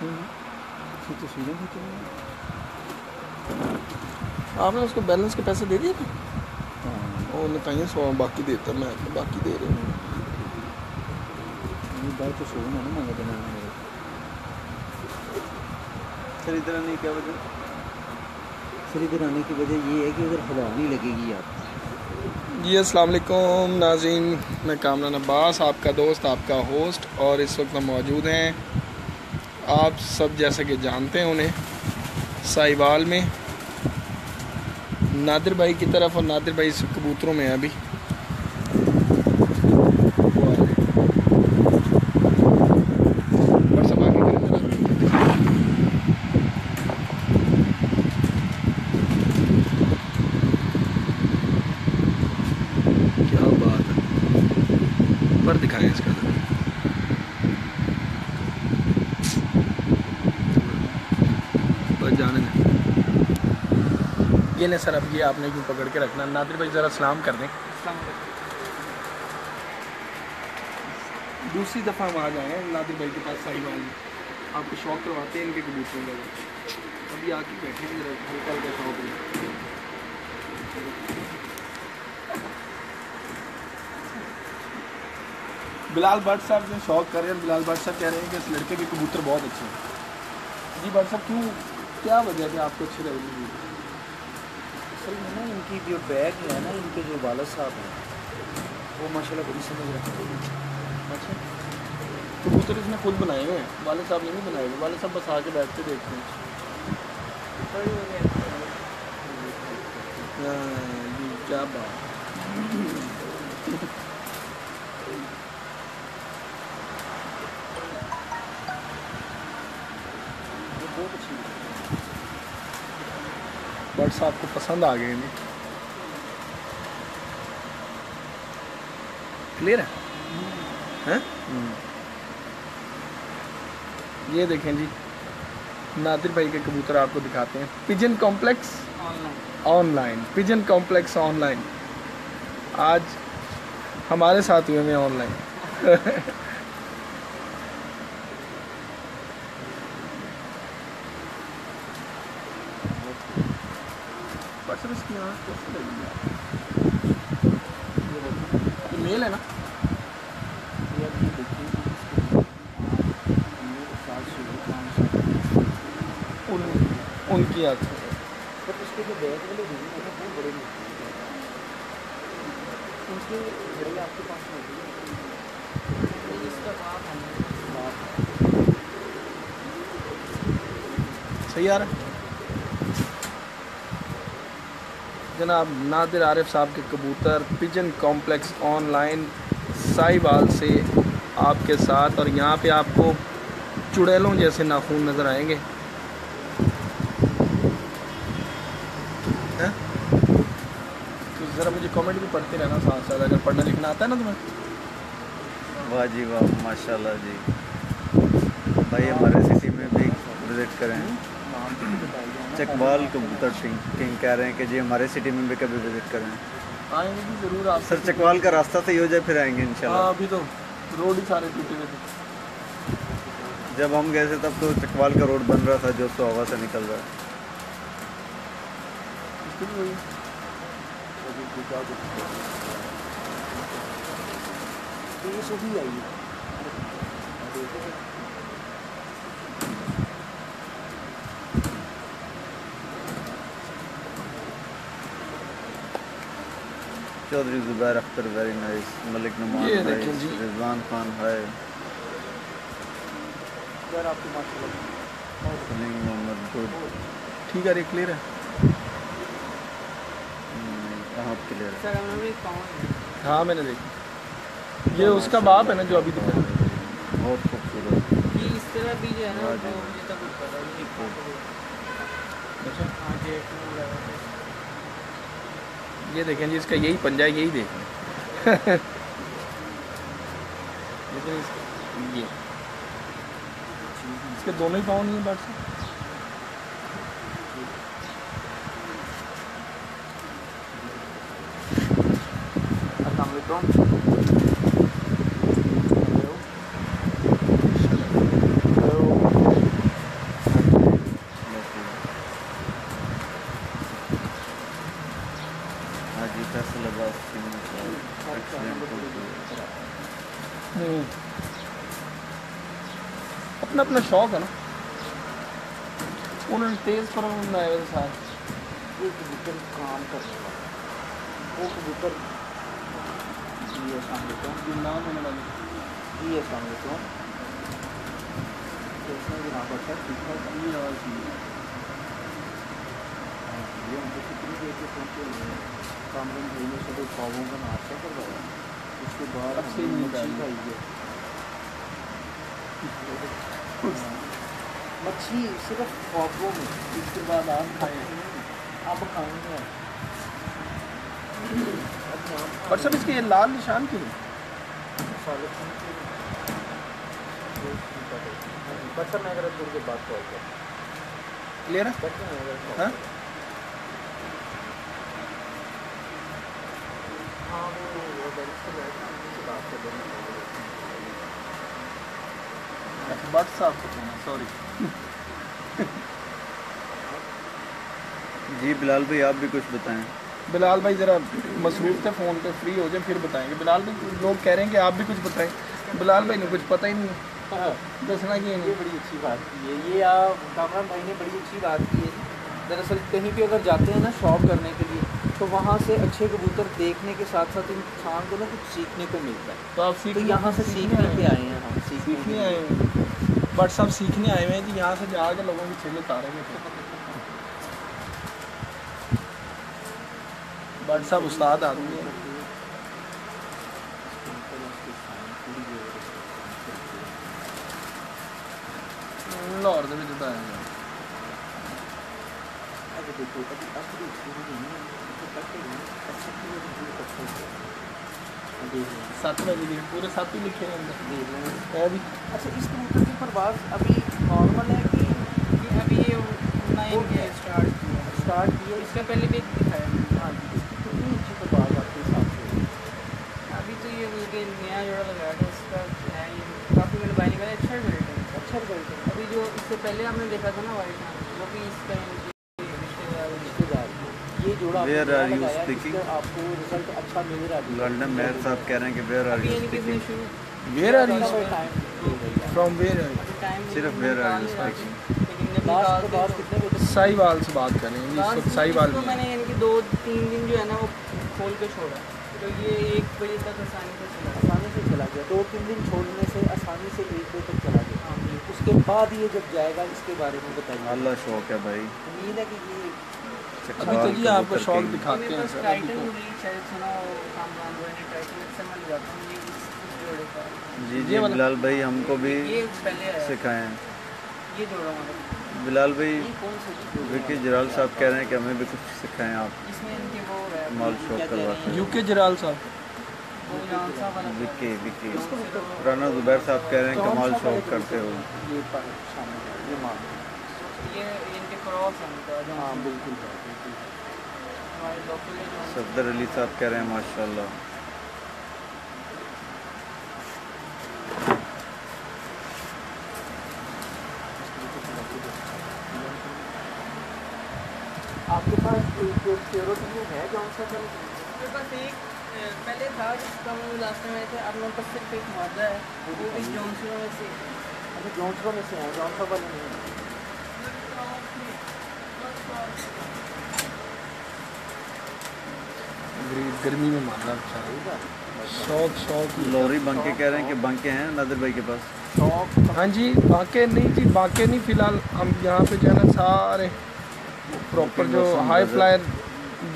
हम्म। आपने उसको बैलेंस के पैसे दे दिए थे? हाँ। और बताइए सौ बाकी देता मैं बाकी दे रही हूँ। तो सौ ना मांगा देना मैंने सर इधर आने क्या वजह? सर इधर की वजह ये है कि अगर हवा नहीं लगेगी आप। जी अस्सलाम वालेकुम। नाजीन मैं कामरान अब्बास आपका दोस्त आपका होस्ट और इस वक्त हम मौजूद हैं आप सब जैसे कि जानते हैं उन्हें, साहिवाल में, नादिर भाई की तरफ़ और नादिर भाई कबूतरों में अभी वो आ रहे हैं। बस अब आगे करें जरा। क्या बात है पर दिखाएँ इसका जरा। बस जाने दें ये नहीं सर, अब ये आपने क्यों पकड़ के रखना। नादिर भाई, ज़रा सलाम कर दें। दूसरी दफ़ा हम आ जाए, नादिर भाई के पास साहिवाल में आपको शौक करवाते हैं इनके कबूतरों का। अभी आके बैठे हैं, जरा हल्का हल्का शौक बिलाल भट्ट साहब से शौक कर रहे हैं, बिलाल भट्ट साहब कह रहे हैं कि इस लड़के के कबूतर बहुत अच्छे हैं। जी भट्ट साहब, क्यों, क्या वजह है कि आपको अच्छे लग असल में ना इनकी जो बैग है ना इनके जो वालद साहब हैं वो माशाल्लाह बड़ी समझ रखते हैं। अच्छा। कबूतर इसने खुद बनाए हुए हैं? वालद साहब ने नहीं बनाए हुए? वालद साहब बस आके बैठ के देखते हैं। हाँ, क्या बात ये बहुत अच्छी है बट साहब को पसंद आ गए नहीं। क्लियर है? हैं? ये देखें जी नादिर भाई के कबूतर आपको दिखाते हैं। Pigeon complex online pigeon complex online आज हमारे साथ हुए हैं ऑनलाइन इसकी आँख कैसे ये मेल है ना उन उनकी बट उसके जो बैग वाले हैं वो बहुत बड़े उनके ज़रिए आपके पास इसका बाप सही आ रहा है? जनाब नादिर आरिफ साहब के कबूतर पिजन कॉम्प्लेक्स ऑनलाइन साहिवाल से आपके साथ और यहाँ पे आपको चुड़ैलों जैसे नाखून नज़र आएँगे? तो ज़रा मुझे कमेंट भी पढ़ते रहना साथ साथ, अगर पढ़ना लिखना आता है ना तुम्हें। वाह जी वाह, माशाल्लाह जी। भाई हमारे सिटी में भी विज़िट करें। चकवाल कबूतर किंग कह रहे हैं कि जी हमारे सिटी में भी कभी विज़िट करें। आएँगे भी ज़रूर आप। सर चकवाल का रास्ता सही हो जाए फिर आएँगे हाँ इंशाल्लाह अभी तो रोड ही सारे टूटे हुए थे। जब हम गए थे तब तो चकवाल का रोड बन रहा था जो सो हवा से निकल रहा है इसके भी वही तो ये सभी आई है चौधरी जुबैर अख्तर वेरी नाइस मलिक नुमान। रिजवान खान है सलीम मोहम्मद गुड। ठीक है क्लियर है? कहाँ क्लियर है? हाँ मैंने देखा। ये उसका बाप है ना जो अभी दिखा बहुत खूबसूरत। ये इस तरह भी जो है ना। पता अच्छा हाँ। है। ये देखें जी इसका यही पंजा यही देखें। लेकिन ये। इसके दोनों ही पाँव नहीं है बाट अस्सलाम हम्म। अपना अपना शौक है ना। उन्होंने तेज पर बनाया साथ। वो कबूतर काम कर वो कबूतर जी असलम ये नाम है। मैंने जी असलम कैसा जनाब अच्छा ठीक ठाक ये और ये हमको कितनी देर हुए हैं। कामरान भाई ने सुबह ख्वाबों का नाश्ता करवाया। उसके बाद हमने मच्छी खाई है। हाँ, मच्छी सिर्फ़ ख्वाबों में इसके बाद आप खाएँ। अब खाएँगे और सर इसके लाल निशान क्यों है? के सर मैं अगर देर बात कॉल कर। क्लियर है हैं हाँ? हाँ? बट साहब को कहना सॉरी जी बिलाल भाई आप भी कुछ बताएँ। बिलाल भाई ज़रा मसरूफ थे फ़ोन पे फ्री हो जाए फिर बताएँगे। बिलाल भाई लोग कह रहे हैं कि आप भी कुछ बताएँ। बिलाल भाई ने कुछ पता ही नहीं। हाँ, दसना कि ये नहीं बड़ी अच्छी बात की है। ये आप कामरान भाई ने बड़ी अच्छी बात की है। दरअसल कहीं भी अगर जाते हैं ना शॉप करने के तो वहाँ से अच्छे कबूतर देखने के साथ साथ इंसान को ना कुछ सीखने को मिलता है तो आप तो सीखने यहाँ से सीखने पे आए हैं हम सीखने के सीखने लिए। आए हैं बट सब सीखने आए हुए हैं कि यहाँ से जाकर लोगों की छेले उतारेंगे फिर बट साहब उस्ताद आदमी है लाहौर ਦੇ ਵਿੱਚ ਤਾਂ ਆਇਆ अभी देखो अभी असली शुरू नहीं है तो करते सात पूरे सात ही। लिखे हैं अंदर अभी अच्छा इस कबूतर की परवाज अभी नॉर्मल है कि अभी ये नाइन स्टार्ट किया स्टार्ट किया इसका पहले भी दिखाया कितनी अच्छी परवाज आपके हिसाब से अभी तो ये नया जोड़ा लगाया था इसका है। ये काफ़ी मैंने बाई निकाला अच्छा रिज़ल्ट है अच्छा। रिज़ल्ट है अभी जो इससे पहले आपने देखा था ना वाइट हाँ, वो भी इसका मिल रहा है? गोल्डन मेयर साहब कह रहे हैं कि where are you speaking where are you from where are सिर्फ़ तो- कितने बजे? साहिवाल से बात कर रहे हैं साहिवाल इसको मैंने इनकी दो तीन दिन जो है ना वो खोल के छोड़ा। तो ये एक बजे तक आसानी से चला आसानी से चला गया। दो तीन दिन छोड़ने से आसानी से एक बजे तक चला गया। हाँ उसके बाद ये जब जाएगा इसके बारे में बताइए। अल्लाह शौक है भाई। उम्मीद है कि ये अभी तो जी आपको शौक दिखाते हैं सर तो। का। जी जी बिलाल भाई हमको भी सिखाएँ। बिलाल भाई विकी जलाल साहब कह रहे हैं कि हमें भी कुछ सिखाएँ आप। इसमें इनके माल शौक करवाते हैं? यूके जराल साहब। विकी विकी राना जुबैर साहब कह रहे हैं कमाल शौक करते हो। ये पर शामिल है ये मान ये इनके क्रॉस हैं हाँ बिल्कुल है, बिल्कुल है। हमारे लोकल है जो सफदर अली साहब कह रहे हैं माशाल्लाह। आपके पास एक प्योरिटी है कौन सा कलर मेरे पास एक पहले था जिसका मैं लास्ट में आए थे अब मेरे पास सिर्फ़ एक मादा है वो भी जॉनसनों में से है। अच्छा जॉन्सबा में से है जॉन्सबा वाले नहीं है। गर्मी में मारना अच्छा शौक शौक लोरी बंके कह रहे हैं कि बंके हैं नादिर भाई के पास। शौक। हाँ जी बाके नहीं जी बाके नहीं फ़िलहाल हम यहाँ पे जो है ना सारे प्रॉपर जो हाई फ्लायर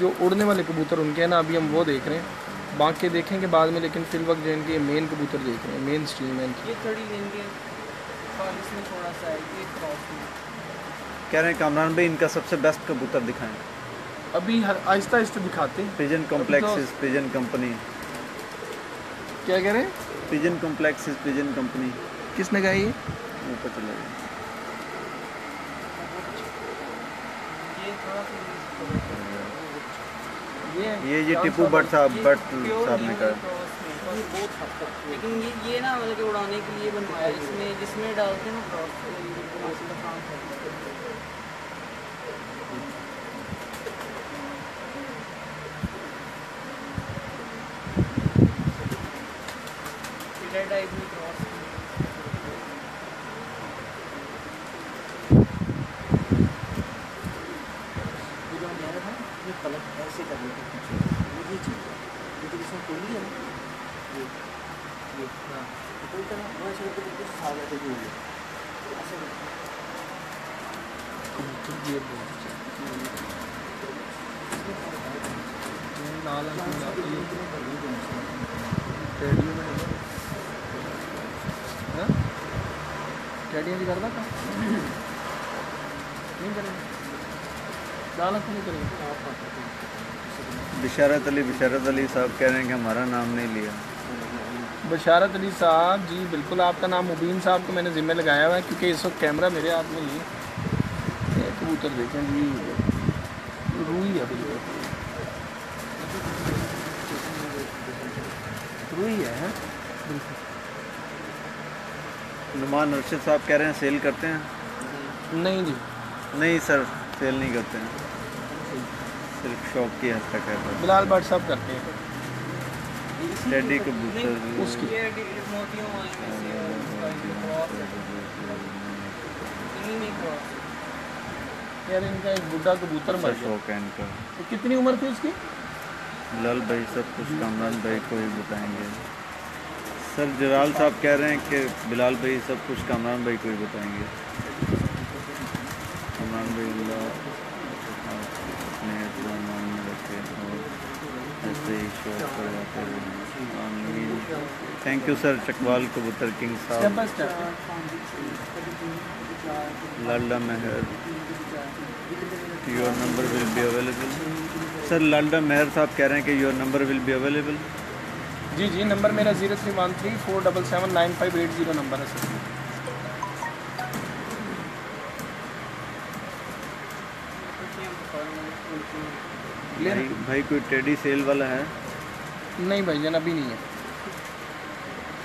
जो उड़ने वाले कबूतर उनके हैं ना अभी हम वो देख रहे हैं। बाकी देखेंगे बाद में लेकिन फिल वक्त जो इनके मेन कबूतर देख रहे हैं मेन स्ट्रीम है इनकी। ये थोड़ी लेंगे। और इसमें थोड़ा सा है कह रहे हैं कामरान भाई इनका सबसे बेस्ट कबूतर दिखाएँ। अभी आहिस्ता आहिस्ता दिखाते हैं। पिजन कॉम्प्लेक्स तो- पिजन कंपनी क्या कह रहे हैं? पिजन कॉम्प्लेक्स पिजन कंपनी किसने कहा ये? ऊपर चले। गए ये ये ये ये टिप्पू भट्ट साहब भट्ट साहब ने कहा। ये बहुत हद तक लेकिन ये ये ना मतलब कि उड़ाने के लिए बनवाया इसमें जिसमें डालते हैं ना टाइप में क्रॉस ये पलट ऐसे कर लेते हैं ये चीज़ ये तो इसमें खोली है ना ये ये हाँ तो इतना वह ऐसे करके कुछ साल ऐसे भी हो गया ऐसे करके ये बहुत अच्छा लाल लाल ट्रेडियो में टेडियो नहीं करता था नहीं करेंगे। बिशारत अली बिशारत अली साहब कह रहे हैं कि हमारा नाम नहीं लिया। बशारत अली साहब जी बिल्कुल आपका नाम मुबीन साहब को मैंने ज़िम्मे लगाया हुआ है क्योंकि इस वक्त कैमरा मेरे हाथ में नहीं। है कबूतर देखें जी। रूई है बिल्कुल। रूई है हैं? बिल्कुल नुमान अरशद साहब कह रहे हैं सेल करते हैं? नहीं जी। नहीं सर सेल नहीं करते हैं। सिर्फ़ शौक की हद तक है बिलाल भट्ट साहब करते हैं। टेडी कबूतर उसकी। यार इनका एक बुढ़ा कबूतर अच्छा मर शौक है इनका। तो कितनी उम्र थी उसकी? लाल भाई सब कुछ कामरान भाई को ही बताएँगे। सर जलाल साहब कह रहे हैं कि बिलाल भाई सब कुछ कामरान भाई को ही बताएँगे। कामरान भाई अपने मान में रखे और ऐसे ही शौक करवाते आमीन। थैंक यू सर चकवाल कबूतर किंग साहब। Lada Mehar your number will be available sir Lada Mehar साहब कह रहे हैं कि your number will be available जी जी नंबर मेरा zero three one three four double seven nine five eight zero number है सर। भाई भाई कोई टेडी सेल वाला है? नहीं भाई जान अभी नहीं है।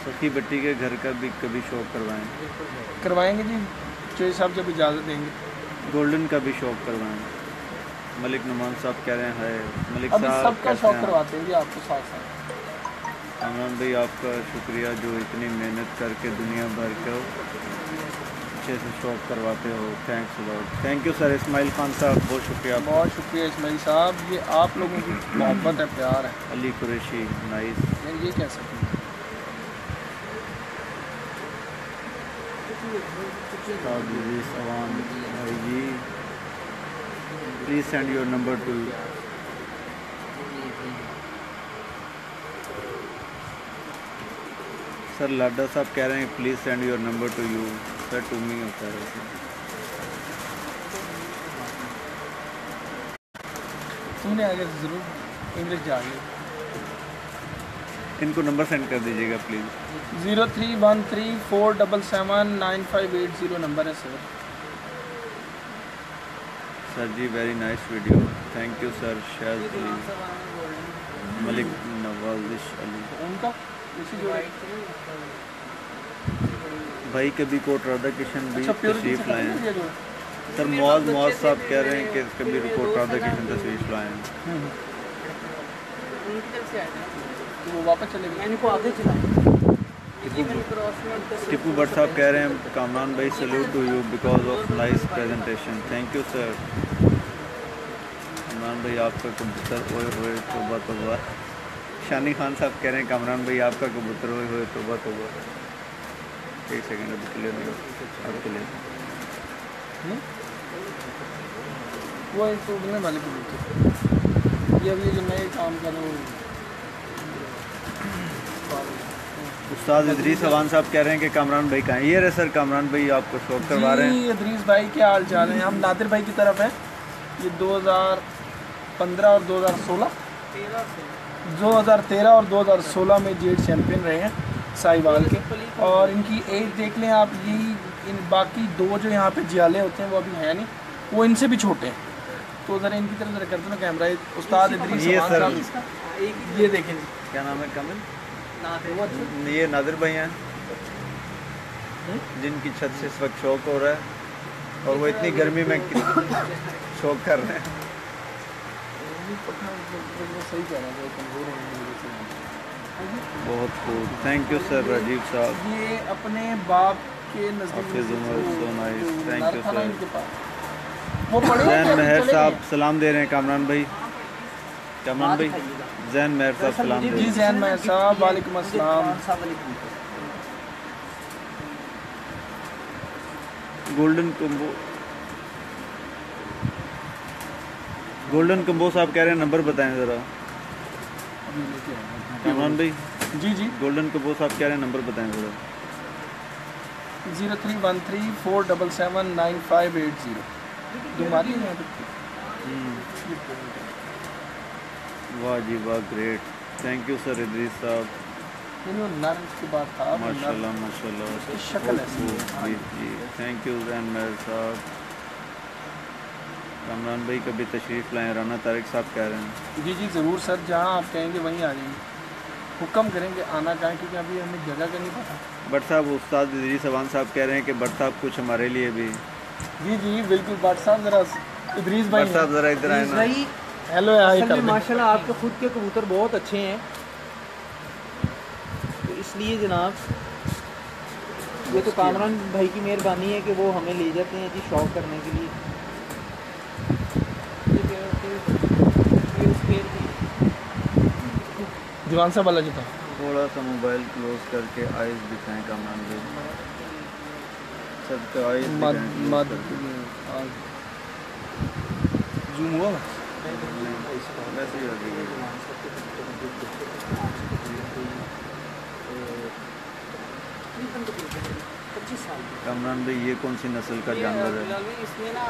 सखी बट्टी के घर का भी कभी शौक करवाएँ? करवाएँगे जी चोई साहब जब इजाज़त देंगे। गोल्डन का भी शौक करवाएँ? मलिक नुमान साहब कह रहे हैं है मलिक साहब सबका शौक करवाते हैं जी आपको साथ साथ अमरान भाई आपका शुक्रिया जो इतनी मेहनत करके दुनिया भर के अच्छे से शौक करवाते हो। Thanks lot thank you sir Ismail Khan साहब बहुत शुक्रिया बहुत शुक्रिया इसमाइल साहब। ये आप लोगों की मोहब्बत है प्यार है। अली कुरैशी नाइस यार ये कह सकते हैं। सवान भाई ji please send your number to sir Lada साहब कह रहे हैं please send your number to you sir to me होता है। तूने आगे ज़रूर इंग्लिश जानी इनको नंबर सेंड कर दीजिएगा please zero three one three four double seven nine five eight zero number है sir sir ji very nice video thank you sir Ali Malik Nawazish Ali. उनका भाई कभी कोट राधा किशन भी तशरीफ़ लाए हैं। सर मौज मौज साहब कह रहे हैं कि कभी कोट राधा किशन तशरीफ़ लाए हैं। हम्म, तो टिप्पू भट्ट साहब कह रहे हैं कामरान भाई salute to you because of nice presentation thank you sir Kamran भाई आपका कबूतर ओए होए तोबा तोबा शानी खान साहब कह रहे हैं कामरान भाई आपका कबूतर ओए होए तोबा तोबा। एक सेकंड अभी क्लियर नहीं अब क्लियर हम्म? वो एक उड़ने वाले कबूतर। ये अभी जो नए काम कर रहे हो। उस्ताद इदरीस अवान साहब कह रहे हैं कि कामरान भाई कहाँ ये रहे सर कामरान भाई आपको शौक करवा रहे हैं। जी अदरीस भाई क्या हाल चाल है? हम नादिर भाई की तरफ़ हैं। ये 2015 और 2016 तेरह से 2013 और 2016 में जेड चैंपियन रहे हैं साहिवाल के। और इनकी एज देख लें आप यही इन बाकी दो जो यहाँ पे जियाले होते हैं वो अभी हैं नहीं। वो इनसे भी छोटे हैं। तो ज़रा इनकी तरफ़ ज़रा करते ना कैमरा। उस्ताद इदरीस ये सर- ये देखें। क्या नाम है कमिल? ना ये नादिर भाई हैं। जिनकी छत से इस वक्त शौक हो रहा है। और वो इतनी गर्मी में शौक कर रहे हैं सही कह रहे हैं जो कमज़ोर हैं बहुत खूब थैंक यू सर राजीव साहब ये अपने बाप के नज़दीक हाफिज़ उमर, जो- so nice. जो Thank नर you, था ना sir. इनके पास। वो पढ़े हैं जैन मेहर साहब सलाम दे रहे हैं कामरान भाई। कामरान भाई जैन मेहर साहब सलाम दे जी रहे हैं। जैन मेहर साहब वालेकुम अस्सलाम। गोल्डन कम्बो गोल्डन कम्बो साहब कह रहे हैं नंबर बताएँ ज़रा। कामरान भाई। जी जी। गोल्डन कम्बो साहब कह रहे हैं नंबर बताएँ ज़रा। Zero three one three four double seven nine five eight zero. तुम्हारी है। वाह जी वाह great thank you sir Idris साहब। नर की बात था माशाल्लाह माशाल्लाह। शक्ल है। जी जी। थैंक यू जैन मेहर साहब। कामरान भाई कभी तशरीफ़ लाएँ? राना तारिक साहब कह रहे हैं। जी जी ज़रूर सर जहाँ आप कहेंगे वहीं आ जाएँगे। हुक्म करेंगे आना कहाँ क्योंकि अभी हमें जगह का नहीं पता। बट साहब उस्ताद इदरीस अवान साहब कह रहे हैं कि बट साहब कुछ हमारे लिए भी। जी जी बिल्कुल भट्ट साहब ज़रा इदरीस भाई साहब ज़रा इधर आए भाई हेलो हाय असल कर में दें। माशाल्लाह आपके खुद के कबूतर बहुत अच्छे हैं। तो इसलिए जनाब ये तो कामरान भाई की मेहरबानी है कि वो हमें ले जाते हैं जी शौक करने के लिए ये पेड़ पेड़ ये उस पेड़ की दीवान साहब वाला जो था। थोड़ा सा मोबाइल क्लोज करके आइज़ दिखाएँ कामरान भाई। सबके आइज़ close जूम हुआ। वैसे ही कामरान भाई ये कौन सी नस्ल का जानवर है? इसमें ना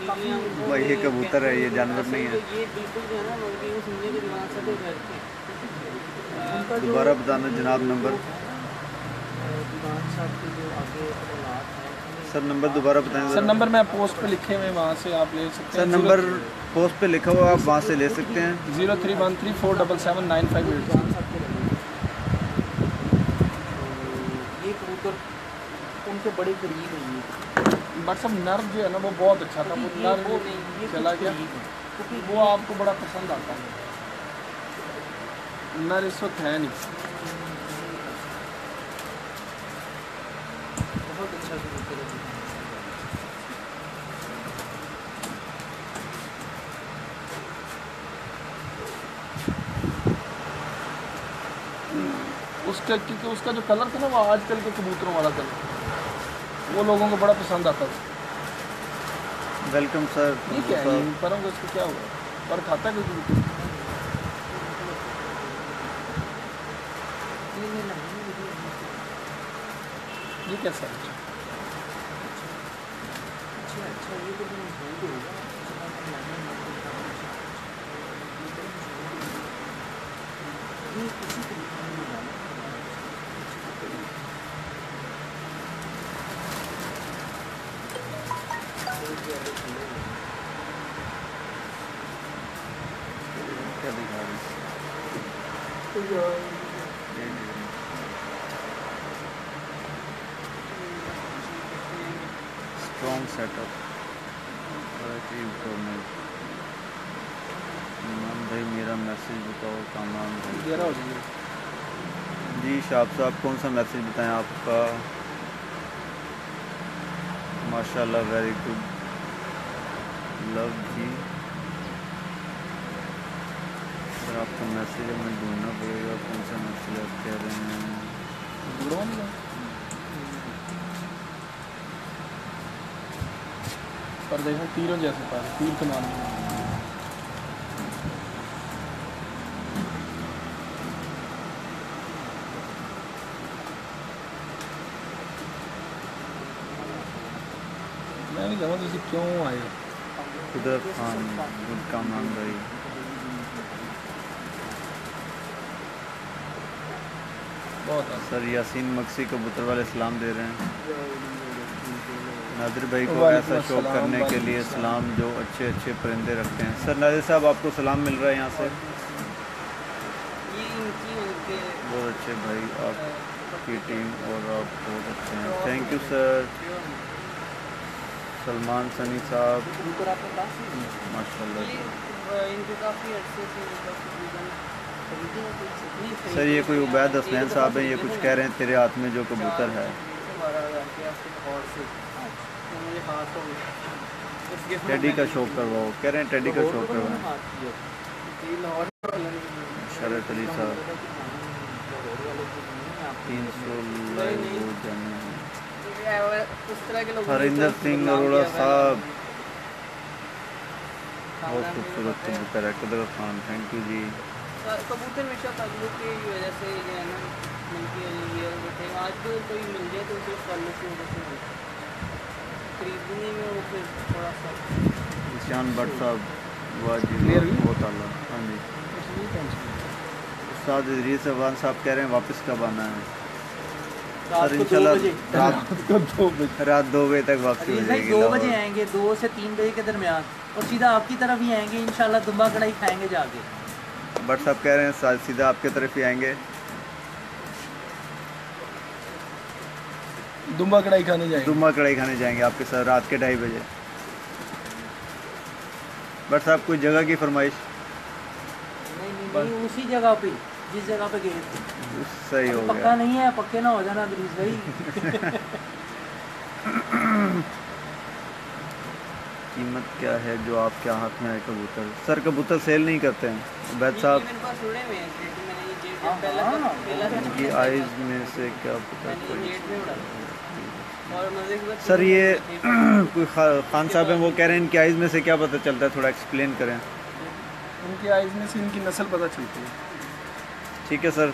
नीलियाँ- भाई ये कबूतर है? ये जानवर नहीं है। ये बिल्कुल जो है ना दोबारा बताना जनाब नंबर। दीवान साहब के जो आगे औलाद सर नंबर दोबारा बताएँ सर नंबर मैं पोस्ट पे लिखे हुए वहाँ से आप ले सकते हैं। सर नंबर पोस्ट पे लिखा हुआ आप वहाँ से ले सकते हैं। Zero three one three four double seven nine five eight तो ये कबूतर उनके बड़े करीब है बट सब नर जो है ना वो बहुत अच्छा था वो ये नर वो नहीं, ये चला गया। क्योंकि वो आपको बड़ा पसंद आता है। नर इस वक्त है नहीं। बहुत अच्छा उसका क्योंकि उसका जो कलर था ना वो आजकल के कबूतरों वाला कलर। वो लोगों को बड़ा पसंद आता था। Welcome sir. क्या है परम का इसको क्या हुआ? पर खाता है कोई कबूतर ये नहीं नहीं ये ये कैसा है अच्छा अच्छा ये तो तुम भूल गए ये किसी तरीके में डाला क्या दिखा रहे स्ट्रॉन्ग सेटअप इमरान भाई मेरा मैसेज बताओ कामरान भाई ग्यारह हो जाएँगे जी शाह साहब कौन सा मैसेज बताएँ आपका? माशाल्लाह वेरी गुड लव जी। आपका मैसेज हमें ढूंढना पड़ेगा कौन सा मैसेज आप कह रहे हैं जुड़ो नहीं पर देखो तीरों जैसे पर तीर कमान मैं नहीं समझ तुझे क्यों आए। हो? कुदरत खान गुड कामरान भाई बहुत सर यासीन मक्सी कबूतर वाले सलाम दे रहे हैं। नादिर भाई को ऐसा शौक अस्सलाम, करने के लिए सलाम जो अच्छे अच्छे परिंदे रखते हैं। सर नादिर साहब आपको सलाम मिल रहा है यहाँ से? बहुत अच्छे भाई आपकी टीम और आप बहुत अच्छे हैं। Thank you sir Salman Sunny साहब। खरीदे सर ये कोई उबैद हसनैन साहब हैं ये कुछ कह रहे हैं तेरे हाथ में जो कबूतर है। हो गया टेडी का शौक करवाओ। कह रहे हैं टेडी का तो वाला नहीं शरत अली साहब। है, आप तीन सौ। उस हरिंदर सिंह अरोड़ा साहब। बहुत खूबसूरत कबूतर है। कदर खान। थैंक यू जी। कबूतर हमेशा ताल्लुक की वजह से जो है ना मिलती है आज तो कोई मिल जाए तो सिर्फ़ ताल्लुक की वजह से। खरीदने में वो फिर थोड़ा सा ईशान भट्ट साहब वाह जी Clear वाह, हुई? बहुत हाँ जी। उस्ताद इदरीस अवान साहब कह रहे हैं वापस कब आना है? सर इंशाल्लाह रात को दो बजे। रात दो बजे तक वापसी हो जाएगी दो बजे आएँगे दो से तीन बजे के दरमियान। और सीधा आपकी तरफ़ ही आएँगे इंशाल्लाह दुम्बा कढ़ाई खाएँगे जाके। भट्ट साहब कह रहे हैं सीधा आपके तरफ़ ही आएँगे। दुम्बा कढ़ाई खाने जाएँगे। दुम्बा कढ़ाई खाने जाएँगे आपके साथ रात के ढाई बजे। भट्ट साहब कोई जगह की फरमाइश? नहीं नहीं नहीं उसी जगह पे जिस जगह पे गए थे। सही हो पक्का नहीं है पक्के ना हो जाना अदरीस भाई कीमत क्या है जो आपके हाथ में है कबूतर? सर कबूतर सेल नहीं करते हैं वैद साहब। हैं ये हाँ, पहला हाँ। तो पहला तो आइज़ में से क्या पता सर ये कोई खान साहब हैं वो कह रहे हैं इनकी आइज़ में से क्या पता चलता है थोड़ा एक्सप्लेन करें। उनकी आइज़ में से इनकी नस्ल पता चलती है। ठीक है सर।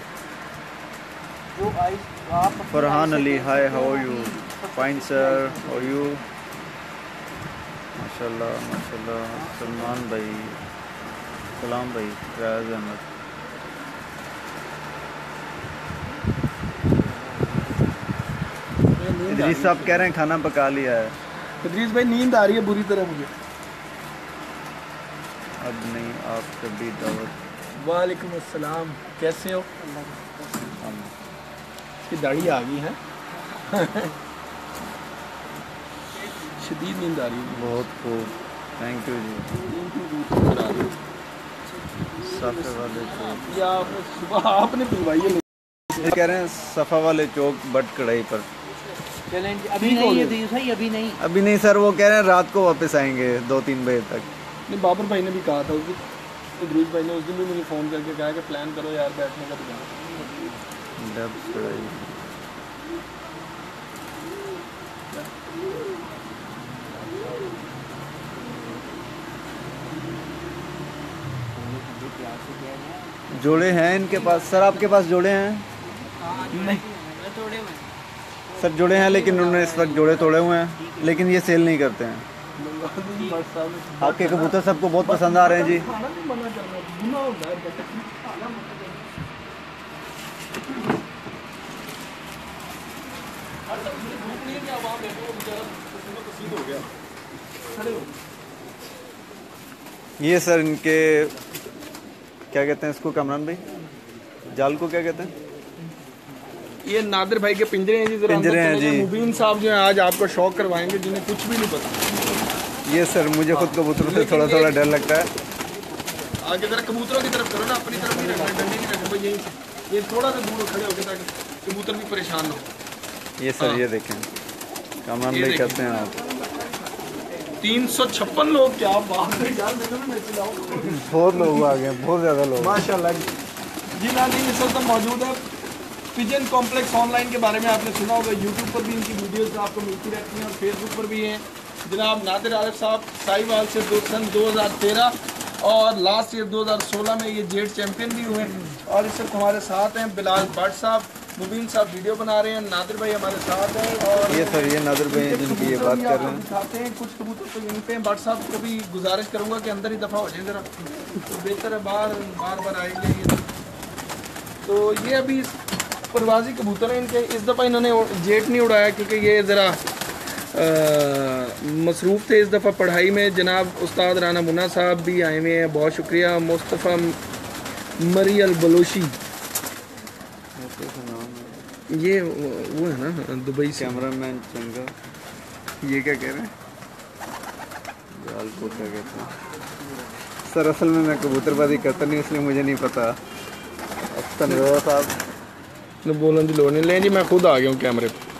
आप Farhan Ali hi how you fine sir how you माशाल्लाह माशाल्लाह सलमान भाई सलाम भाई फयाज अहमद। इदरीस साहब कह रहे हैं खाना पका लिया है। इदरीस भाई नींद आ रही है बुरी तरह मुझे। अब नहीं आप कभी दावत। वालेकुम अस्सलाम कैसे हो? इसकी दाढ़ी आ गई है। शदीद नींद आ रही है। बहुत खूब। थैंक यू जी। साफे वाले चौक। या आपने सुबह आपने पिलवाई है। कह रहे हैं सफ़ा वाले चौक बट कढ़ाई पर। चलें जी, अभी नहीं है? गया। अदरीस भाई अभी नहीं। अभी नहीं सर वो कह रहे हैं रात को वापस आएँगे दो तीन बजे तक। नहीं बाबर भाई ने भी कहा था कि इदरीस भाई ने उस दिन भी मुझे फ़ोन करके कहा कि प्लान करो यार बैठने का दुकान जोड़े हैं इनके पास? सर आपके पास जोड़े हैं? हाँ, नहीं। हैं। सर जोड़े हैं, लेकिन उन्होंने इस वक्त जोड़े तोड़े हुए हैं, लेकिन ये सेल नहीं करते हैं। आपके कबूतर सबको बहुत पसंद आ रहे हैं जी। ये सर इनके, क्या कहते हैं इसको, कमरान भाई? जाल को क्या कहते हैं? ये नादिर भाई के पिंजरे हैं जी जरा पिंजरे हैं जी। मुबीन साहब जो है आज आपको शौक करवाएँगे जिन्हें कुछ भी नहीं पता। ये सर मुझे खुद कबूतरों से थोड़ा थोड़ा डर लगता है। आगे जरा कबूतरों की तरफ़ करो ना अपनी तरफ़ नहीं रखना डंडे नहीं रखना यहीं से। ये थोड़ा सा दूर खड़े होकर ताकि कबूतर भी परेशान ना हो। ये सर ये देखें। कमरान ये भाई कहते हैं आप। तीन सौ छप्पन लोग क्या बात है यार बहुत लोग आ गए बहुत ज़्यादा लोग। माशाल्लाह जी। जी नाज़रीन इस वक्त मौजूद है। पिजन कॉम्प्लेक्स ऑनलाइन के बारे में आपने सुना होगा यूट्यूब पर भी इनकी वीडियोस आपको मिलती रहती हैं और फेसबुक पर भी हैं। जनाब नादिर आरिफ साहब साहिवाल से दो सन 2013 और लास्ट ईयर 2016 में ये जेड चैंपियन भी हुए और इस वक्त हमारे साथ हैं बिलाल भट्ट साहब मुबीन साहब वीडियो बना रहे हैं। नादिर भाई हमारे साथ हैं और ये सर ये नादिर भाई हैं जिनकी ये बात कर रहे हैं। दिखाते हैं कुछ कबूतर तो यहीं पे हैं। भट्ट साहब को भी गुजारिश करूँगा कि अंदर ही दफ़ा हो जाए जरा। तो बेहतर है बार बार बार आएँगे ये। तो ये अभी परवाजी कबूतर हैं इनके। इस दफ़ा इन्होंने जेट नहीं उड़ाया क्योंकि ये ज़रा मसरूफ़ थे। इस दफ़ा पढ़ाई में जनाब उस्ताद राना मुन्ना साहब भी आए हुए हैं। बहुत शुक्रिया। मुस्तफ़ा मरी अल बलोशी ये वो है ना दुबई से। कैमरामैन चंगा। ये क्या कह रहे हैं? क्या कहते हैं। सर असल में मैं कबूतरबाजी करता नहीं इसलिए मुझे नहीं पता। साहब। बोलने की लोड़ नहीं ले जी मैं खुद आ गया हूँ कैमरे पे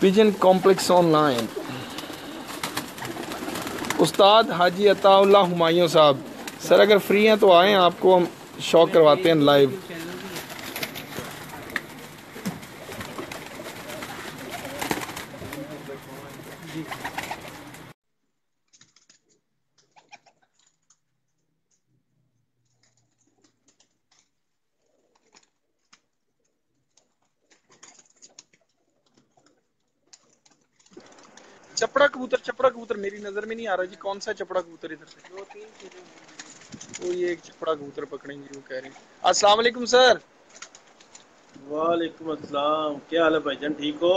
पिजन कॉम्प्लेक्स ऑनलाइन उस्ताद हाजी अताउल्ला हुमायूं साहब, सर अगर फ्री हैं तो आएँ, आपको हम शौक करवाते हैं लाइव चपड़ा कबूतर चपड़ा कबूतर मेरी नजर में नहीं आ रहा जी कौन सा चपड़ा कबूतर इधर से दो तीन चीजें वो ये एक चपड़ा कबूतर पकड़ेंगे वो कह रहे हैं अस्सलाम वालेकुम सर वालेकुम अस्सलाम क्या हाल है भाईजान ठीक हो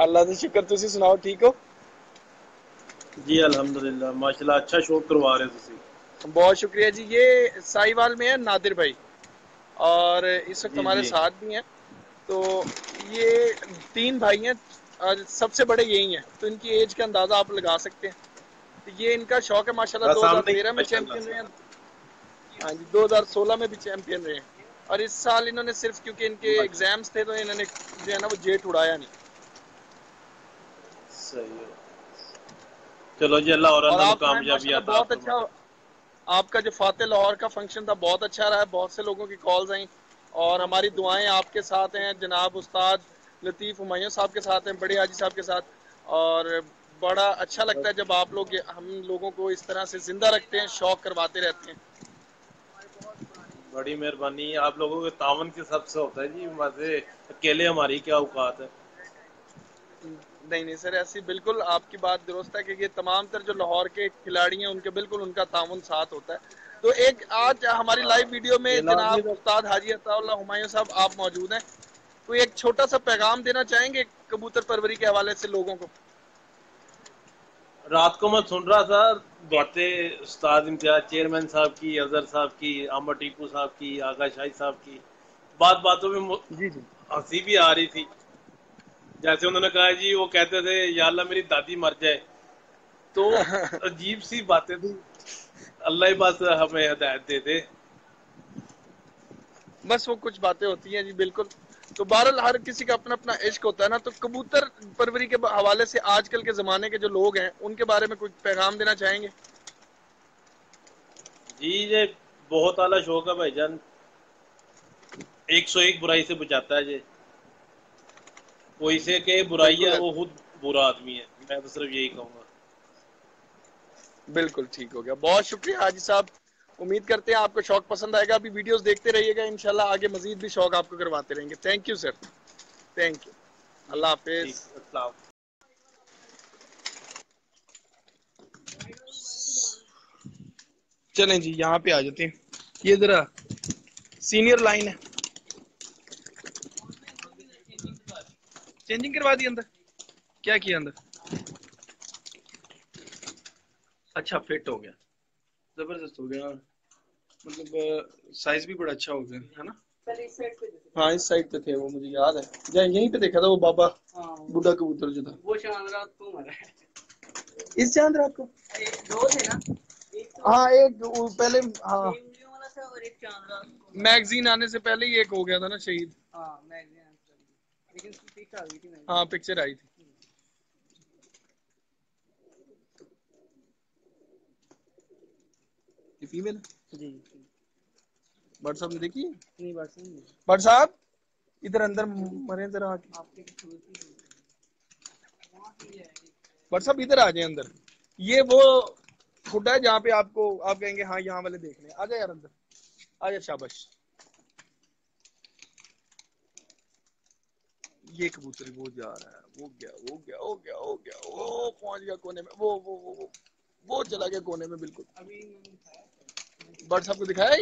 अल्लाह का शुक्र ਤੁਸੀਂ ਸੁਣਾਓ ਠੀਕ ਹੋ जी अल्हम्दुलिल्लाह माशाल्लाह अच्छा शो करवा रहे हो तुसी बहुत शुक्रिया जी ये साहिवाल में है नादिर भाई और इस वक्त जी, हमारे जी। साथ भी हैं तो ये तीन भाई हैं और सबसे बड़े यही हैं। तो इनकी एज का अंदाज़ा आप लगा सकते हैं। तो ये इनका शौक है माशाल्लाह बस सामने 2013 में चैंपियन रहे हैं। हाँ जी 2016 में भी चैंपियन रहे। हैं और इस साल इन्होंने सिर्फ़ क्योंकि इनके एग्ज़ाम्स थे तो इन्होंने जो है ना वो जेट उड़ाया नहीं। सही है। चलो जी अल्लाह और और कामयाबी आता बहुत अच्छा आपका जो फातेह लाहौर का फ़ंक्शन था बहुत अच्छा रहा है। बहुत से लोगों की कॉल्स आई। और हमारी दुआएँ आपके साथ हैं जनाब उस्ताद लतीफ़ हुमायूं साहब के साथ हैं बड़े हाजी साहब के साथ। और बड़ा अच्छा लगता है जब आप लोग हम लोगों को इस तरह से ज़िंदा रखते हैं शौक करवाते रहते हैं। बड़ी मेहरबानी। आप लोगों के तावन के सबसे होता है जी मज़े। अकेले हमारी क्या औकात है? नहीं नहीं सर ऐसी बिल्कुल आपकी बात दुरुस्त है कि ये तमाम तर जो लाहौर के खिलाड़ी हैं उनके बिल्कुल उनका ताउन साथ होता है। तो एक आज हमारी लाइव वीडियो में जनाब उस्ताद हाजी अताउल्लाह हुमायूं साहब आप मौजूद हैं। कोई एक छोटा सा पैगाम देना चाहेंगे कबूतर परवरी के हवाले से लोगों को? रात को मैं सुन रहा था बातें उस्ताद इम्तियाज़ चेयरमैन साहब की अजहर साहब की अमर टीपू साहब की आगा शाही साहब की बात बातों में जी जी। हँसी भी आ रही थी। जैसे उन्होंने कहा जी वो कहते थे या अल्लाह मेरी दादी मर जाए। तो अजीब सी बातें थी। अल्लाह ही बस हमें हदायत दे दे। बस वो कुछ बातें होती हैं जी बिल्कुल। तो बहरहाल हर किसी का अपना अपना इश्क होता है ना तो कबूतर परवरी के हवाले से आजकल के जमाने के जो लोग हैं उनके बारे में कुछ पैगाम देना चाहेंगे? जी ये बहुत आला शौक है भाईजान। एक सौ एक बुराई से बचाता है ये। कोई से के बुराई है वो खुद बुरा आदमी है। मैं तो सिर्फ़ यही कहूँगा। बिल्कुल ठीक हो गया। बहुत शुक्रिया हाजी साहब। उम्मीद करते हैं आपको शौक पसंद आएगा। अभी वीडियोस देखते रहिएगा इंशाल्लाह आगे मजीद भी शौक आपको करवाते रहेंगे। Thank you sir thank you अल्लाह हाफिज। चलें जी यहाँ पे आ जाते हैं। ये जरा सीनियर लाइन है। चेंजिंग करवा दी अंदर। क्या किया अंदर? अच्छा फिट हो गया। ज़बरदस्त हो गया। मतलब साइज़ भी बड़ा अच्छा हो गया है ना? हाँ इस साइड पे थे वो मुझे याद है। या यहीं पे देखा था वो बाबा हाँ बुढ़ा कबूतर जो था। वो चाँद रात को मरा इस चाँद रात को? दो थे ना? तो हाँ एक वो पहले हाँ। मैगजीन आने से पहले ही एक हो गया था ना शहीद। हाँ लेकिन उसकी आ गई थी मैगजीन हाँ पिक्चर आई थी। ये फीमेल जी। बट साहब ने देखी? नहीं बट साहब इधर अंदर मरे जरा आके। बट साहब इधर आ जाए अंदर। ये वो खुड्डा है जहाँ पे आपको आप कहेंगे हाँ यहाँ वाले देख लें। आ जाए यार अंदर। आ जाए शाबाश। ये कबूतर वो जा रहा है। वो गया वो गया वो गया वो गया। वो पहुँच गया कोने में। वो वो वो वो वो चला गया कोने में बिल्कुल। बट साहब को दिखाया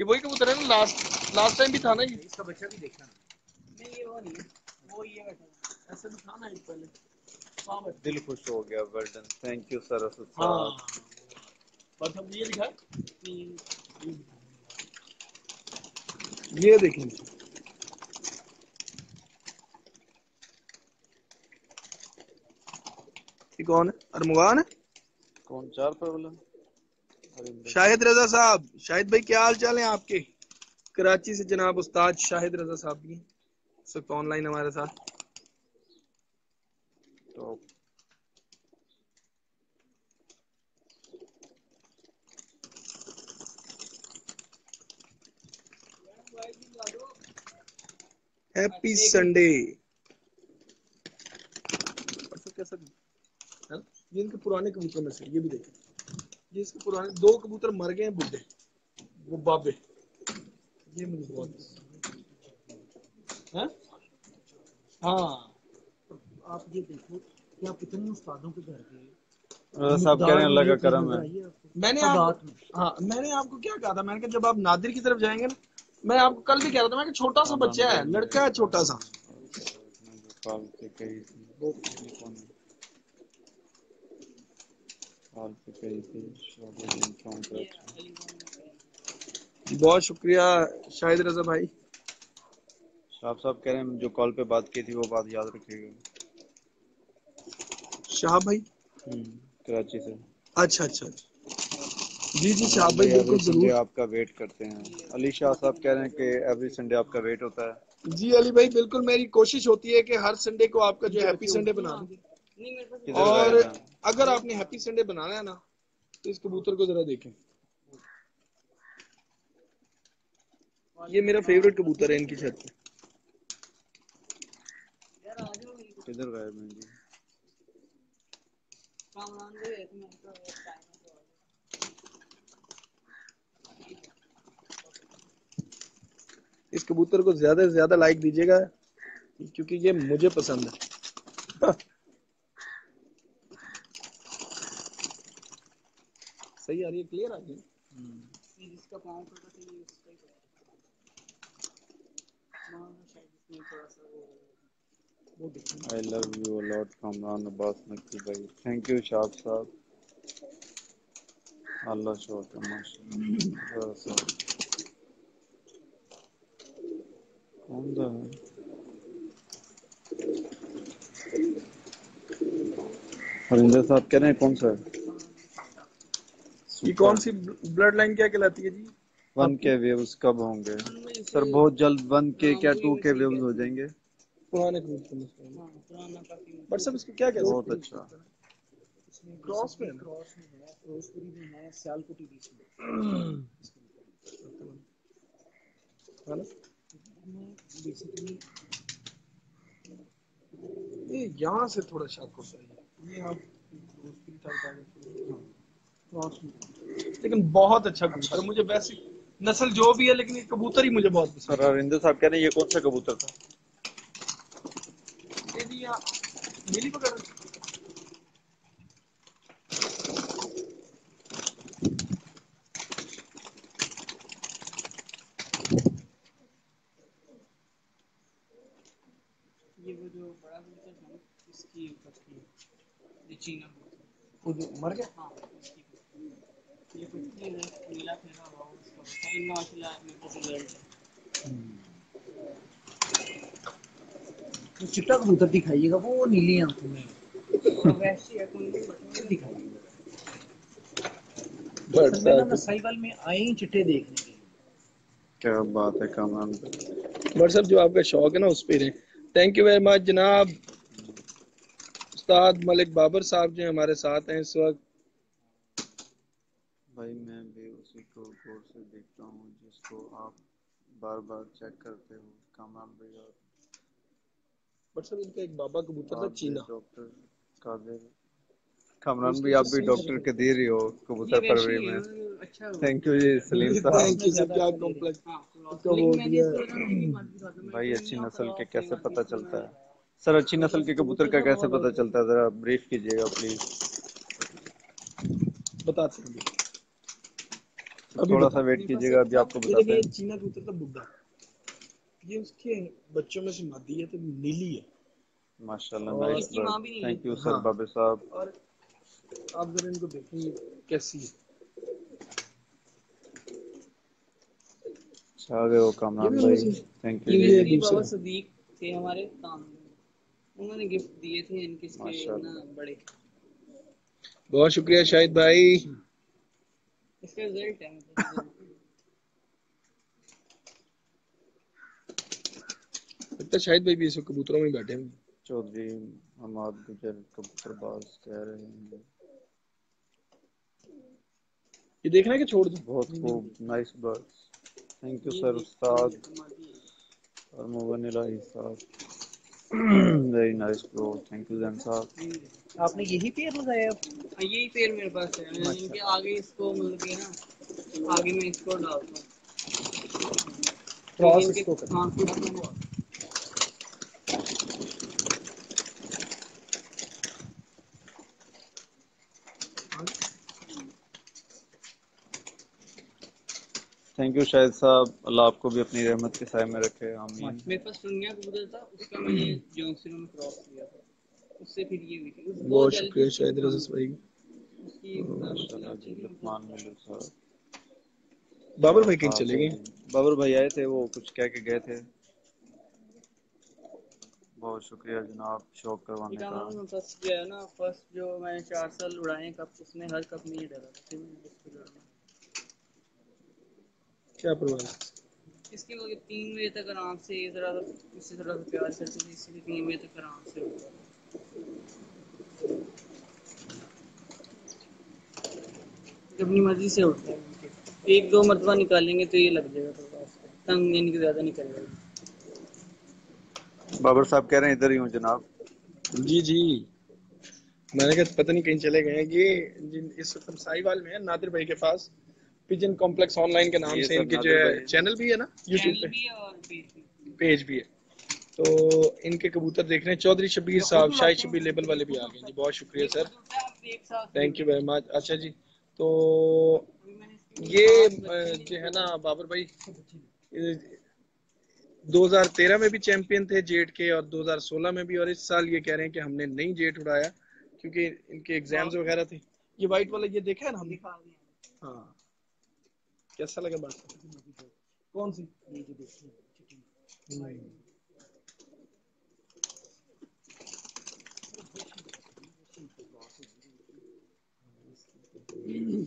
ये वही कबूतर है ना लास्ट लास्ट टाइम भी था ना ये। इसका बच्चा भी देखा नहीं ये वो नहीं वो ये बैठा है ऐसे भी था ना एक पहले। हाँ दिल खुश हो गया well done thank you sir Asad हाँ। बट साहब ये दिखाया ये देखें ये कौन है? अरमुगान है? कौन चार पर बोला शाहिद रजा साहब शाहिद भाई क्या हाल चाल है आपके? कराची से जनाब उस्ताद शाहिद रजा साहब भी इस ऑनलाइन हमारे साथ। तो हैप्पी संडे परसों कैसा दिन पुराने कबूतर में से ये भी देखें। ये इसके पुराने दो कबूतर मर गए हैं बुढ़े। वो बाबे। ये मुझे बहुत हैं? हाँ। आप ये देखो कि आप कितने उस्तादों के घर गए। सब कह रहे हैं अल्लाह का करम है। मैंने आप। हाँ मैंने आपको क्या कहा था? मैंने कहा जब आप नादिर की तरफ़ जाएँगे ना मैं आपको कल भी कह रहा था मैं छोटा सा बच्चा है। लड़का है छोटा सा कॉल पे कही थी कौन है? कॉल पे कही थी शोभा दिन फ़ोन कर बहुत शुक्रिया शाहिद रजा भाई। साहब साहब कह रहे हैं जो कॉल पे बात की थी वो बात याद रखिएगा। शाह भाई? कराची से। अच्छा अच्छा अच्छा। जी जी शाह भाई एवरी बिल्कुल संडे ज़रूर। आपका वेट करते हैं। अली शाह साहब कह रहे हैं कि एवरी संडे आपका वेट होता है। जी अली भाई बिल्कुल मेरी कोशिश होती है कि हर संडे को आपका जो हैप्पी संडे बना दूँ। नहीं मेरे पास किधर और हैं? अगर आपने हैप्पी संडे बनाना है ना तो इस कबूतर को जरा देखें। ये मेरा फेवरेट कबूतर है इनकी छत पे। किधर जी टाइम है जाओ। इस कबूतर को ज़्यादा से ज़्यादा लाइक दीजिएगा क्योंकि ये मुझे पसंद है। सही आ रही है क्लियर आ रही है। पाँव उसका ही I love you lot Kamran Abbas Naqvi भाई। थैंक यू शाह साहब। अल्लाह शोर माशाल्लाह कौन सा है? हरिंदर साहब कह रहे हैं कौन सा है? कौन सी ब्लड लाइन क्या कहलाती है जी? वन के वेव्स कब होंगे? सर बहुत जल्द वन के क्या टू के वेव्स हो जाएँगे? पुराने। हाँ बट सब इसको क्या कहते बहुत हैं अच्छा। क्रॉस में है? क्रॉस में है है सियालकोटी बीच में। है ये यहाँ से थोड़ा शक होता है। ये आप लेकिन बहुत अच्छा कबूतर है। मुझे वैसे नस्ल जो भी है लेकिन ये कबूतर ही मुझे बहुत पसंद सर हरिंदर साहब कह रहे हैं ये कौन सा कबूतर था? है ये मिली वगैरह ये वो जो बड़ा कबूतर था इसकी पत्नी ये चीना कबूतर। वो जो मर गया? हाँ ये नीला फेरा हुआ उसका चिट्टा कबूतर दिखाइएगा वो नीली आँखों में है दिखाइएगा में आए ही चिट्टे देखने के क्या बात है कमरान बट साहब जो आपका शौक है ना उस पे थैंक यू वेरी मच जनाब। उस्ताद मलिक बाबर साहब जो हमारे साथ हैं इस वक्त भाई मैं भी उसी को गौर से देखता हूँ जिसको आप बार बार चेक करते हो। कमरान भाई और बट साहब इनका एक बाबा कबूतर था चीना। डॉक्टर कादिर। कमरान भाई आप भी डॉक्टर के दे रही हो कबूतर परवरी में। अच्छा थैंक यू जी सलीम साहब। थैंक यू सर क्या कॉम्प्लेक्स हाँ इसका वो दिया। भाई अच्छी नस्ल के कैसे पता चलता है? सर अच्छी नस्ल के कबूतर का कैसे पता चलता है? जरा ब्रीफ कीजिएगा प्लीज़ बताते हैं। थोड़ा सा वेट कीजिएगा अभी आपको बताते हैं। चीना कबूतर का बुड्ढा ये उसके बच्चों में से मादी है तो नीली है। माशाल्लाह नाइस इसकी माँ भी नहीं थैंक यू। सर बाबे साहब। और आप जरा इनको देखें कैसी है। छा गए हो कमरान भाई। थैंक यू ये बाबा सदीक थे हमारे काम उन्होंने गिफ्ट दिए थे इनके इसके ना बड़े। बहुत शुक्रिया शाहिद भाई। इसका रिज़ल्ट है मतलब लगता है भाई भी इस कबूतरों में बैठे हैं चौधरी हमाद गुजर कबूतरबाज कह रहे हैं ये देखना है कि छोड़ दो? बहुत खूब nice birds thank you sir उस्ताद। और मोबानिला साहब। Very nice bro thank you Zain साहब आपने यही पेयर लगाया है? हाँ, यही पेयर मेरे पास है। इनके आगे इसको मतलब कि ना आगे मैं इसको डालता हूँ। क्रॉस इसको कर। हाँ, थैंक यू शाहिद साहब। अल्लाह आपको भी अपनी रहमत के साय में रखे। आमीन। मेरे पास टुनिया कबूतर था उसका मैंने जॉन्सन में क्रॉस किया था। उससे फिर ये हुई थी बहुत शुक्रिया शाहिद दुकान- भाई उसकी माशाल्लाह जी लुकमान मिलू साहब। बाबर भाई कहीं चले गए? बाबर भाई आए थे वो कुछ कह के गए थे। बहुत शुक्रिया जनाब शौक करवाने का। फ़र्स्ट जो है ना फ़र्स्ट जो मैंने चार साल उड़ाए कप उसमें हर कप में ही डरा था फिर मैंने इसको डरना क्या परवाह इसके मतलब तीन बजे तक आराम से जरा इससे थोड़ा सा प्यार करते थे इसलिए तीन बजे तक आराम से जब अपनी मर्ज़ी से उठता है। एक दो मरतबा निकालेंगे तो ये लग जाएगा थोड़ा तंग यानी कि ज़्यादा नहीं करेगा। बाबर साहब कह रहे हैं इधर ही हूँ जनाब। जी जी। मैंने कहा पता नहीं कहीं चले गए हैं ये जिन इस वक्त हम साहिवाल में है नादिर भाई के पास। पिजन कॉम्प्लेक्स ऑनलाइन के नाम से इनके जो है भाई। चैनल भी है ना? यूट्यूब पे। है पेज भी है। तो इनके कबूतर देख रहे हैं। चौधरी शबीर साहब शाहिद शबीर लेबल वाले भी आ गए जी बहुत शुक्रिया sir. Thank you very much अच्छा जी तो ये जो है ना बाबर भाई 2013 में भी चैंपियन थे जेट के और 2016 में भी। और इस साल ये कह रहे हैं कि हमने नहीं जेट उड़ाया क्योंकि इनके एग्ज़ाम्स वगैरह थे। ये वाइट वाला ये देखा है ना हमने? हाँ। कैसा लगा बात? कौन सी? ये।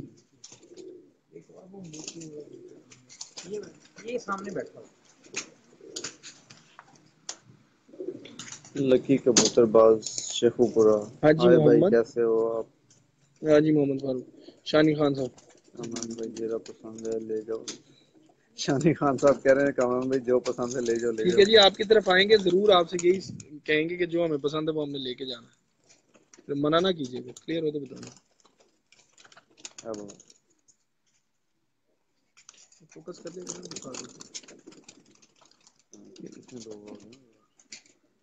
ये ये सामने बैठा। लकी कबूतरबाज शेखुपुरा। हाँ जी, भाई मोहम्मद। कैसे हो आप? हाँ जी मोहम्मद फारूक शानी खान साहब। अमन भाई जरा पसंद है ले जाओ। शानी खान साहब कह रहे हैं कमन भाई जो पसंद है ले जाओ ले ठीक है जी आपकी तरफ़ आएँगे ज़रूर आपसे यही कहेंगे कि जो हमें पसंद है वो हमने लेके जाना है। तो मना ना कीजिएगा क्लियर हो तो बताना। अब फोकस कर लेगा ना दिखा दो इसमें दो गए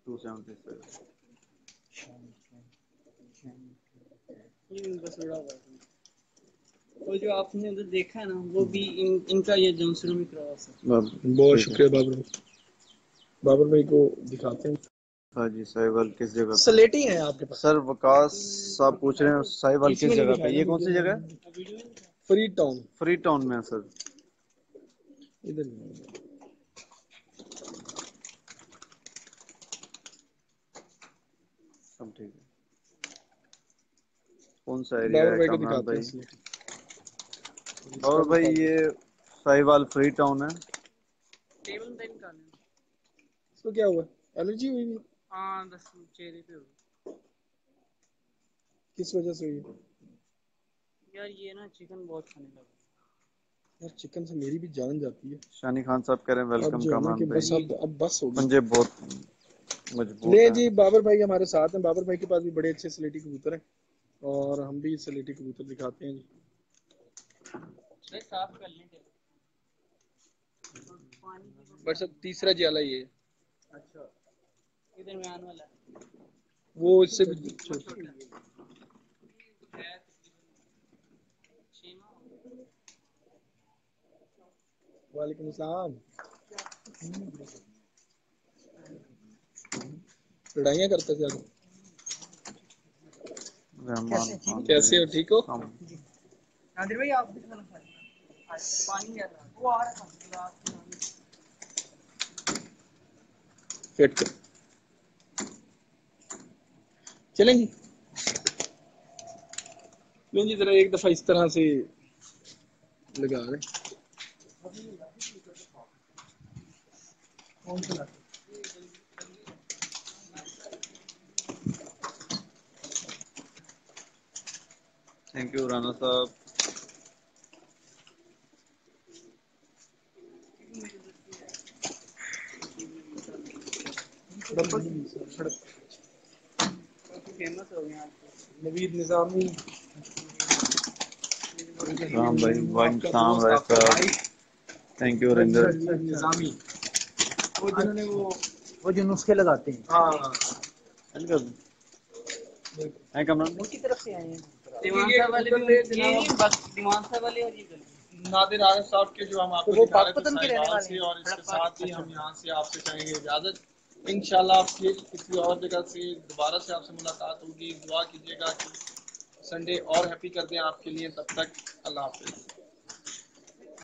टू सेवेंटी सेवन ये बस है। वो जो आपने उधर देखा है ना वो भी इन, इनका ये जॉनसन में क्रॉस है। बहुत शुक्रिया बाबर बाबर भाई को दिखाते हैं। हाँ जी साहिवाल किस जगह सलेटी है आपके पास? सर वकास साहब पूछ रहे हैं साहिवाल किस जगह पे? ये कौन सी जगह है? फ्री टाउन फ्री टाउन में है सर। इधर सब ठीक है। कौन सा एरिया है भाई को कामरान दिखाते हैं भाई इसलिए और भाई ये साहिवाल फ्री टाउन है। टेबल पे निकालें इसको क्या हुआ? एलर्जी हुई है? हाँ बस चेहरे पे हो किस वजह से हुई? यार ये ना चिकन बहुत खाने लगा। यार चिकन से मेरी भी जान जाती है। शानी खान साहब कह रहे हैं वेलकम जो है ना कि कामरान बस अब अब बस हो गई। पंजे बहुत मज़बूत ले जी बाबर भाई हमारे साथ हैं। बाबर भाई के पास भी बड़े अच्छे सलेटी कबूतर हैं। और हम भी सलेटी कबूतर दिखाते हैं जी। साफ़ कर बट सब तीसरा जाला ये अच्छा। ये दरमियान वाला वो इससे भी छोटा है। वालेकुम सलाम। लड़ाइयाँ करते थे कैसे हो? ठीक हो? नादिर भाई आप भी खाना खा पानी आ रहा वो आ रहा था फिट कर चलेंगे नहीं जी जरा एक दफ़ा इस तरह से लगा रहे थैंक यू राना साहब फ़ेमस हो गए आप नवीद निजामी राम भाई वन शाम राय साहब थैंक यू रिंदर निजामी वो जिन्होंने वो वो जो नुस्खे लगाते हैं हाँ है। कमरान उनकी तरफ़ से आए हैं। दीवान साहब वाले भी कबूतर ये ले बस दीवान साहब वाले और ये गली नादिर आरिफ साहब के जो हम आपको तो हैं। और इसके साथ ही हम यहाँ से आपसे चाहेंगे इजाज़त। इंशाल्लाह फिर किसी और जगह से दोबारा से आपसे मुलाकात होगी। दुआ कीजिएगा कि संडे और हैप्पी कर दें आपके लिए। तब तक अल्लाह हाफिज।